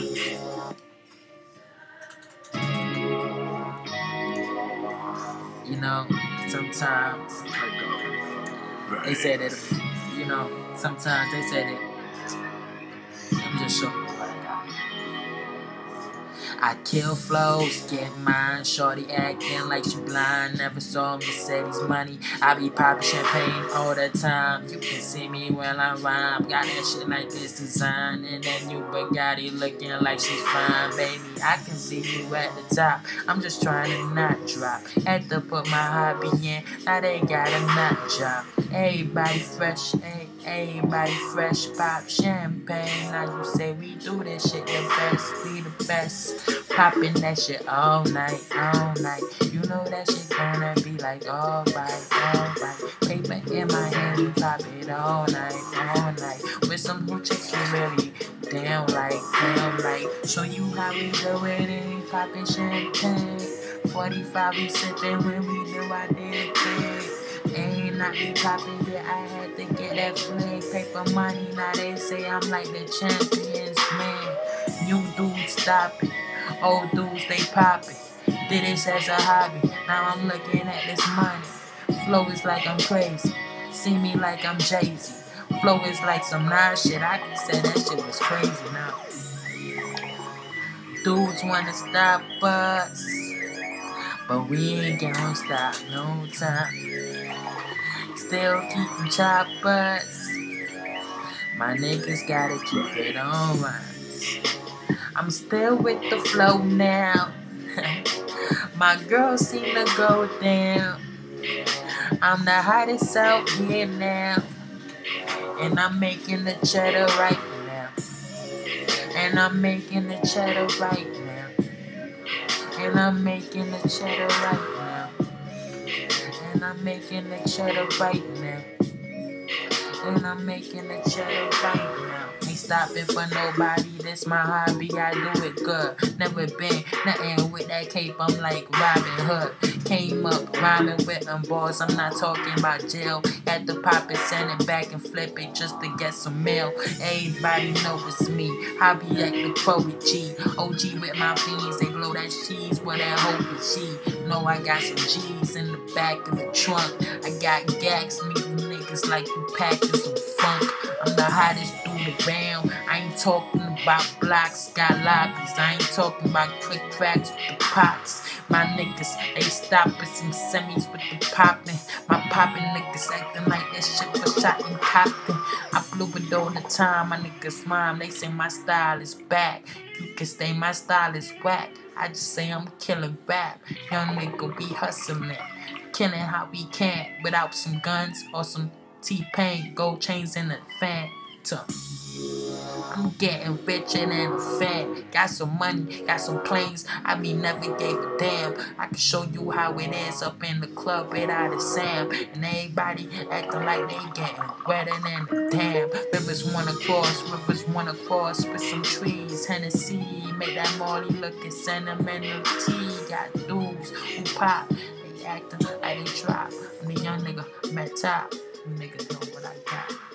You know, sometimes they say that, you know, sometimes they say that I'm just so. I kill flows, get mine. Shorty acting like she blind. Never saw Mercedes money. I be popping champagne all the time. You can see me when I rhyme. Got that shit like this design. And that new Bugatti looking like she's fine, baby. I can see you at the top. I'm just trying to not drop. Had to put my hobby in. Now they got a nut job. Everybody fresh, hey, everybody fresh. Pop champagne. Now you say we do this shit the best. We the best. Popping that shit all night, all night. You know that shit gonna be like alright, alright. Paper in my hand, we pop it all night, all night. With some new chicks, really damn like, damn like. Show you how we do it and popping champagne. 45 we sipping when we do I did it. Ain't not be popping yet, I had to get that flag. Paper money, now they say I'm like the champions, man. New dudes stopping. Old dudes, they poppin'. Did this as a hobby. Now I'm looking at this money. Flow is like I'm crazy. See me like I'm Jay Z. Flow is like some nice shit. I can say that shit was crazy now. Dudes wanna stop us. But we ain't gonna stop no time. Still keepin' choppers. My niggas gotta keep it on rhymes. I'm still with the flow now. My girl seem to go down. I'm the hottest out here now. And I'm making the cheddar right now. And I'm making the cheddar right now. And I'm making the cheddar right now. And I'm making the cheddar right now. And I'm making the cheddar right now. Ain't stopping for nobody, this my hobby, I do it good. Never been nothing with that cape, I'm like Robin Hood. Came up rhyming with them balls, I'm not talking about jail. Had to pop it, send it back and flip it just to get some mail. Everybody know it's me, hobby at the poetry. OG with my fiends, they blow that cheese with that hope is she. Know I got some G's in the back of the trunk. I got gags, niggas like you packing some funk. I'm the hottest dude around. I ain't talking about blocks, got lobbies. I ain't talking about quick cracks with the pots. My niggas, they stopping some semis with the popping. My popping niggas acting like this shit was shot and copping. I blew it all the time. My niggas rhyme, they say my style is back. You can say my style is whack. I just say I'm killing rap. Young nigga be hustling, killing how we can without some guns or some T-Pain, gold chains in the phantom. I'm getting richer than a fan. Got some money, got some planes. I mean, never gave a damn. I can show you how it is up in the club without a Sam. And everybody acting like they getting wetter than a damn. Rivers wanna cross, rivers wanna cross with some trees. Hennessy, make that Molly looking sentimental tea. Got dudes who pop, they acting like they drop. I'm the young nigga, I'm at top. Niggas know what I got.